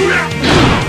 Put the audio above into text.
出列